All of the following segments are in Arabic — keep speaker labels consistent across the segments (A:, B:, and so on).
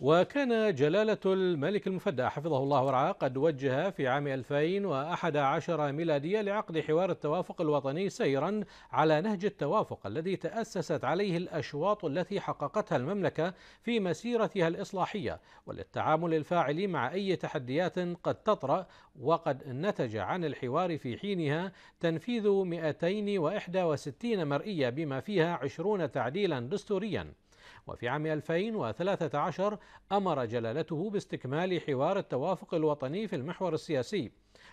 A: وكان جلالة الملك المفدى حفظه الله ورعاه قد وجه في عام 2011 ميلادية لعقد حوار التوافق الوطني سيرا على نهج التوافق الذي تأسست عليه الأشواط التي حققتها المملكة في مسيرتها الإصلاحية وللتعامل الفاعل مع أي تحديات قد تطرأ وقد نتج عن الحوار في حينها تنفيذ 261 مرئية بما فيها 20 تعديلا دستوريا. وفي عام 2013 أمر جلالته باستكمال حوار التوافق الوطني في المحور السياسي.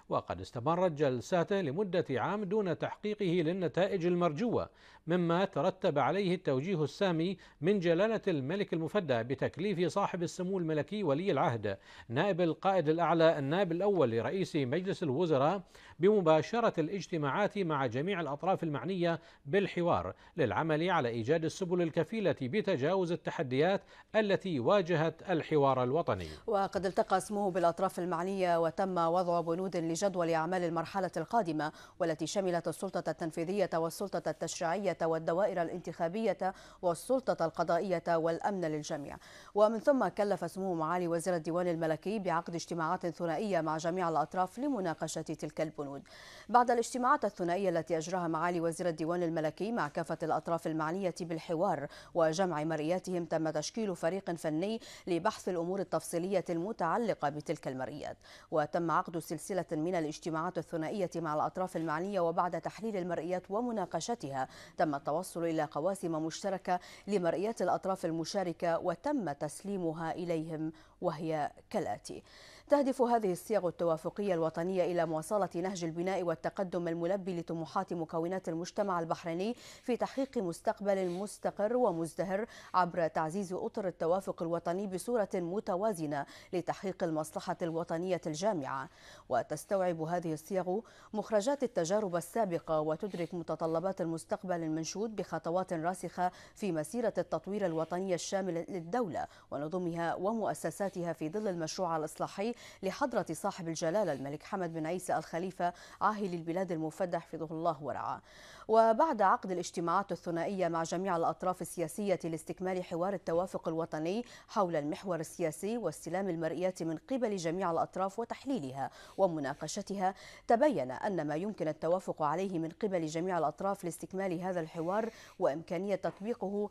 A: وقد استمرت جلساته لمدة عام دون تحقيقه للنتائج المرجوة مما ترتب عليه التوجيه السامي من جلالة الملك المفدى بتكليف صاحب السمو الملكي ولي العهد نائب القائد الأعلى النائب الأول لرئيس مجلس الوزراء بمباشرة الاجتماعات مع جميع الأطراف المعنية بالحوار للعمل على إيجاد السبل الكفيلة بتجاوز التحديات التي واجهت الحوار الوطني.
B: وقد التقى اسمه بالأطراف المعنية وتم وضع بنود لجدول أعمال المرحلة القادمة والتي شملت السلطة التنفيذية والسلطة التشريعية والدوائر الانتخابية والسلطة القضائية والأمن للجميع. ومن ثم كلف اسمه معالي وزير الديوان الملكي بعقد اجتماعات ثنائية مع جميع الأطراف لمناقشة تلك البنود. بعد الاجتماعات الثنائية التي أجراها معالي وزير الديوان الملكي مع كافة الأطراف المعنية بالحوار وجمع مرئياتهم تم تشكيل فريق فني لبحث الأمور التفصيلية المتعلقة بتلك المرئيات. وتم عقد سلسلة من الاجتماعات الثنائية مع الأطراف المعنية وبعد تحليل المرئيات ومناقشتها تم التوصل إلى قواسم مشتركة لمرئيات الأطراف المشاركة وتم تسليمها إليهم وهي كالآتي. تهدف هذه الصيغ التوافقية الوطنية إلى مواصلة نهج البناء والتقدم الملبي لطموحات مكونات المجتمع البحريني في تحقيق مستقبل مستقر ومزدهر عبر تعزيز أطر التوافق الوطني بصورة متوازنة لتحقيق المصلحة الوطنية الجامعة. وتستوعب هذه الصيغ مخرجات التجارب السابقة وتدرك متطلبات المستقبل المنشود بخطوات راسخة في مسيرة التطوير الوطني الشامل للدولة ونظمها ومؤسساتها في ظل المشروع الإصلاحي لحضرة صاحب الجلالة الملك حمد بن عيسى الخليفة عاهل البلاد المفدى حفظه الله ورعاه. وبعد عقد الاجتماعات الثنائية مع جميع الأطراف السياسية لاستكمال حوار التوافق الوطني حول المحور السياسي واستلام المرئيات من قبل جميع الأطراف وتحليلها ومناقشتها تبين أن ما يمكن التوافق عليه من قبل جميع الأطراف لاستكمال هذا الحوار وإمكانية تطبيقه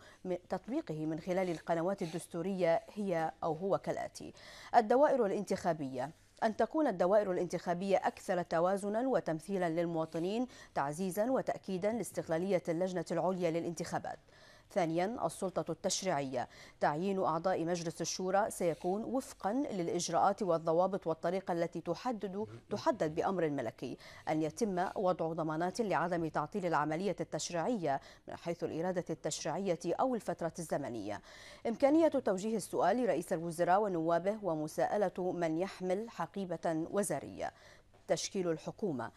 B: تطبيقه من خلال القنوات الدستورية هي أو هو كالآتي. الدوائر الإنتخابية. أن تكون الدوائر الانتخابية أكثر توازنا وتمثيلا للمواطنين تعزيزا وتأكيدا لاستقلالية اللجنة العليا للانتخابات. ثانيا السلطة التشريعية. تعيين أعضاء مجلس الشورى سيكون وفقا للإجراءات والضوابط والطريقة التي تحدد تحدد بأمر ملكي. أن يتم وضع ضمانات لعدم تعطيل العملية التشريعية من حيث الإرادة التشريعية أو الفترة الزمنية. إمكانية توجيه السؤال لرئيس الوزراء ونوابه ومساءلة من يحمل حقيبة وزارية. تشكيل الحكومة.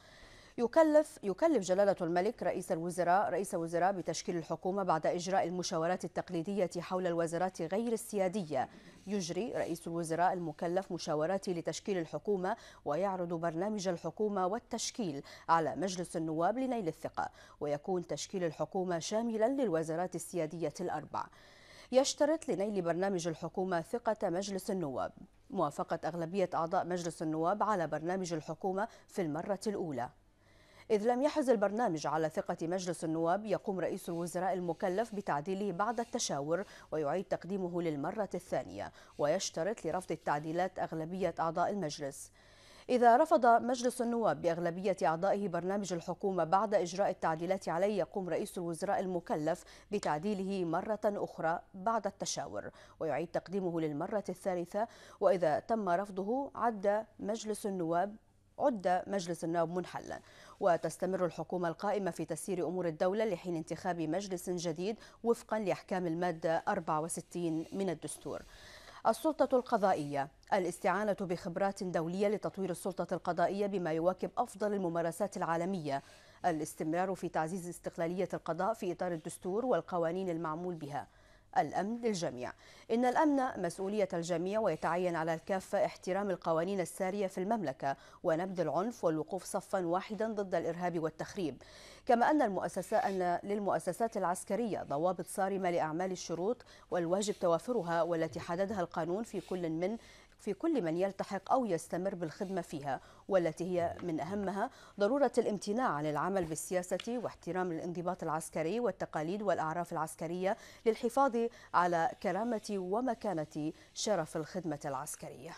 B: يكلف يكلف جلالة الملك رئيس الوزراء رئيس الوزراء بتشكيل الحكومة بعد إجراء المشاورات التقليدية حول الوزارات غير السيادية. يجري رئيس الوزراء المكلف مشاورات لتشكيل الحكومة ويعرض برنامج الحكومة والتشكيل على مجلس النواب لنيل الثقة ويكون تشكيل الحكومة شاملا للوزارات السيادية الأربع. يشترط لنيل برنامج الحكومة ثقة مجلس النواب. موافقة أغلبية أعضاء مجلس النواب على برنامج الحكومة في المرة الأولى. إذ لم يحز البرنامج على ثقة مجلس النواب يقوم رئيس الوزراء المكلف بتعديله بعد التشاور ويعيد تقديمه للمرة الثانية ويشترط لرفض التعديلات أغلبية أعضاء المجلس. إذا رفض مجلس النواب بأغلبية أعضائه برنامج الحكومة بعد إجراء التعديلات عليه يقوم رئيس الوزراء المكلف بتعديله مرة أخرى بعد التشاور ويعيد تقديمه للمرة الثالثة. وإذا تم رفضه عد مجلس النواب عد مجلس النواب منحلا. وتستمر الحكومة القائمة في تسيير أمور الدولة لحين انتخاب مجلس جديد وفقا لأحكام المادة 64 من الدستور. السلطة القضائية. الاستعانة بخبرات دولية لتطوير السلطة القضائية بما يواكب أفضل الممارسات العالمية. الاستمرار في تعزيز استقلالية القضاء في إطار الدستور والقوانين المعمول بها. الأمن للجميع. إن الأمن مسؤولية الجميع ويتعين على الكافة احترام القوانين السارية في المملكة ونبذ العنف والوقوف صفا واحدا ضد الإرهاب والتخريب. كما أن المؤسسة أن للمؤسسات العسكرية ضوابط صارمة لأعمال الشروط والواجب توافرها والتي حددها القانون في كل من في كل من يلتحق أو يستمر بالخدمة فيها والتي هي من أهمها ضرورة الامتناع عن العمل بالسياسة واحترام الانضباط العسكري والتقاليد والأعراف العسكرية للحفاظ على كرامة ومكانة شرف الخدمة العسكرية.